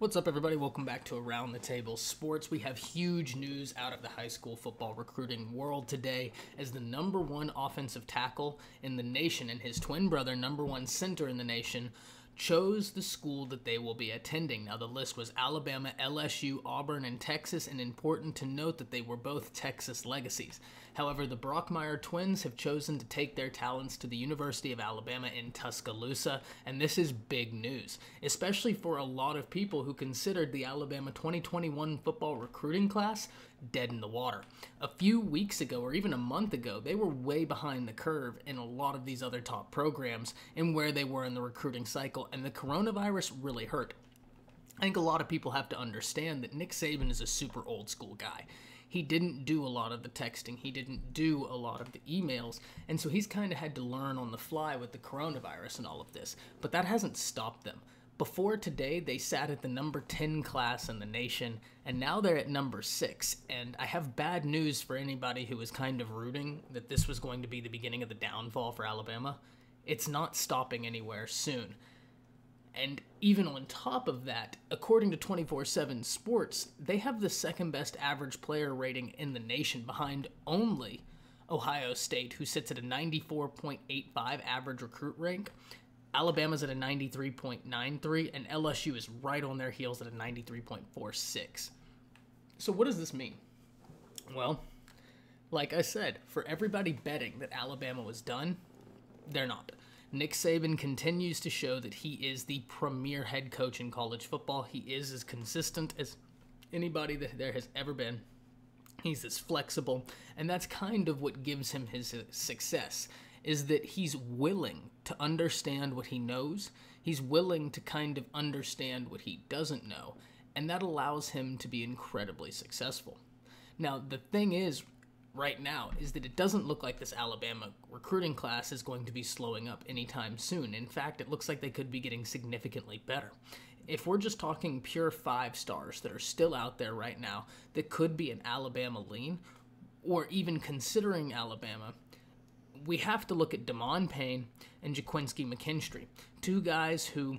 What's up, everybody? Welcome back to Around the Table Sports. We have huge news out of the high school football recruiting world today as the number one offensive tackle in the nation and his twin brother, number one center in the nation, chose the school that they will be attending. Now, the list was Alabama, LSU, Auburn, and Texas, and important to note that they were both Texas legacies. However, the Brockermeyer twins have chosen to take their talents to the University of Alabama in Tuscaloosa, and this is big news, especially for a lot of people who considered the Alabama 2021 football recruiting class dead in the water. A few weeks ago, or even a month ago, they were way behind the curve in a lot of these other top programs and where they were in the recruiting cycle, and the coronavirus really hurt. I think a lot of people have to understand that Nick Saban is a super old school guy. He didn't do a lot of the texting, he didn't do a lot of the emails, and so he's kind of had to learn on the fly with the coronavirus and all of this. But that hasn't stopped them. Before today, they sat at the number 10 class in the nation, and now they're at number 6. And I have bad news for anybody who was kind of rooting that this was going to be the beginning of the downfall for Alabama. It's not stopping anywhere soon. And even on top of that, according to 24 7 Sports, they have the second best average player rating in the nation behind only Ohio State, who sits at a 94.85 average recruit rank, Alabama's at a 93.93, and LSU is right on their heels at a 93.46. So, what does this mean? Well, like I said, for everybody betting that Alabama was done, they're not. Nick Saban continues to show that he is the premier head coach in college football. He is as consistent as anybody that there has ever been. He's as flexible, and that's kind of what gives him his success is that he's willing to understand what he knows. He's willing to kind of understand what he doesn't know, and that allows him to be incredibly successful. Now, the thing is, right now, is that it doesn't look like this Alabama recruiting class is going to be slowing up anytime soon. In fact, it looks like they could be getting significantly better. If we're just talking pure five stars that are still out there right now that could be an Alabama lean, or even considering Alabama, we have to look at Demond Payne and Ga'Quincy McKinstry, two guys who,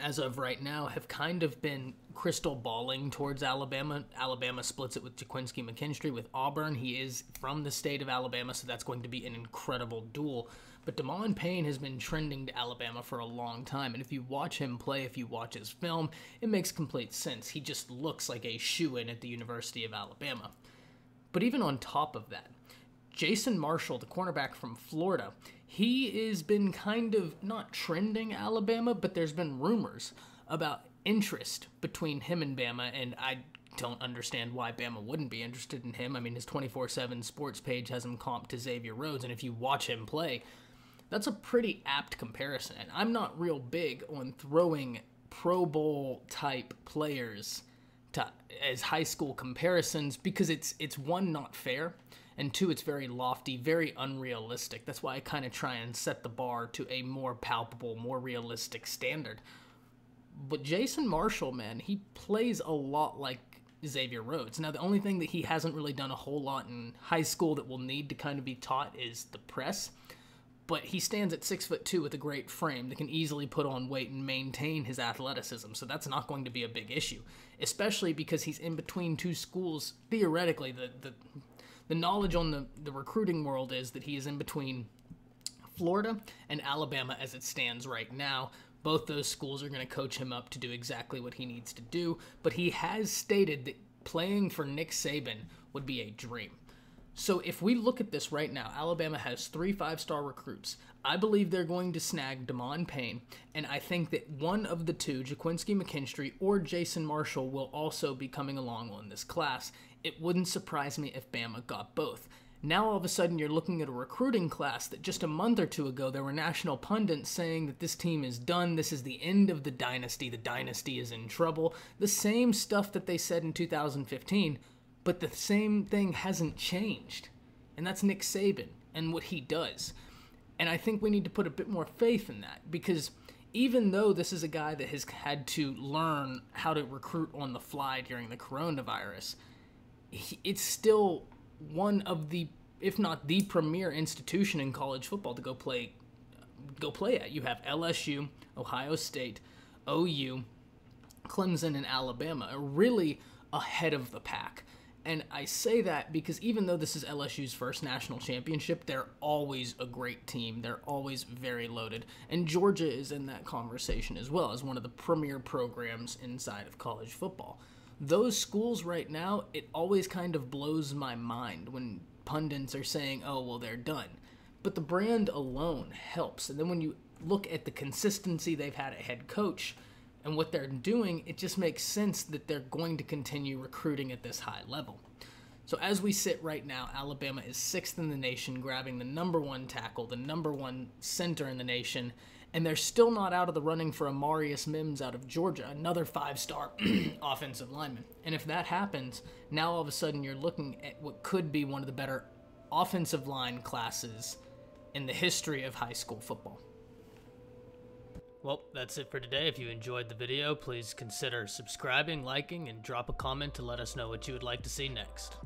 as of right now, have kind of been crystal balling towards Alabama. Alabama splits it with Ga'Quincy McKinstry. With Auburn, he is from the state of Alabama, so that's going to be an incredible duel. But Demond Payne has been trending to Alabama for a long time, and if you watch him play, if you watch his film, it makes complete sense. He just looks like a shoe in at the University of Alabama. But even on top of that, Jason Marshall, the cornerback from Florida, he has been kind of not trending Alabama, but there's been rumors about interest between him and Bama, and I don't understand why Bama wouldn't be interested in him. I mean, his 24 7 sports page has him comped to Xavier Rhodes, and if you watch him play, that's a pretty apt comparison. And I'm not real big on throwing Pro Bowl type players to, as high school comparisons because it's it's one not fair and two, it's very lofty, very unrealistic. That's why I kind of try and set the bar to a more palpable, more realistic standard. But Jason Marshall, man, he plays a lot like Xavier Rhodes. Now, the only thing that he hasn't really done a whole lot in high school that will need to kind of be taught is the press. But he stands at six foot two with a great frame that can easily put on weight and maintain his athleticism. So that's not going to be a big issue, especially because he's in between two schools. Theoretically, the the the knowledge on the, the recruiting world is that he is in between Florida and Alabama as it stands right now. Both those schools are going to coach him up to do exactly what he needs to do, but he has stated that playing for Nick Saban would be a dream. So if we look at this right now, Alabama has three five star recruits. I believe they're going to snag Demond Payne, and I think that one of the two, Ga'Quincy McKinstry or Jason Marshall, will also be coming along on this class. It wouldn't surprise me if Bama got both. Now all of a sudden you're looking at a recruiting class that just a month or two ago there were national pundits saying that this team is done, this is the end of the dynasty, the dynasty is in trouble. The same stuff that they said in 2015 but the same thing hasn't changed. And that's Nick Saban and what he does. And I think we need to put a bit more faith in that because even though this is a guy that has had to learn how to recruit on the fly during the coronavirus, it's still one of the if not the premier institution in college football to go play go play at. You have LSU, Ohio State, OU, Clemson and Alabama really ahead of the pack. And I say that because even though this is LSU's first national championship, they're always a great team. They're always very loaded. And Georgia is in that conversation as well as one of the premier programs inside of college football. Those schools right now, it always kind of blows my mind when pundits are saying, oh, well, they're done. But the brand alone helps. And then when you look at the consistency they've had at head coach, and what they're doing, it just makes sense that they're going to continue recruiting at this high level. So as we sit right now, Alabama is sixth in the nation, grabbing the number one tackle, the number one center in the nation, and they're still not out of the running for Amarius Mims out of Georgia, another five-star offensive lineman. And if that happens, now all of a sudden you're looking at what could be one of the better offensive line classes in the history of high school football. Well, that's it for today. If you enjoyed the video, please consider subscribing, liking, and drop a comment to let us know what you would like to see next.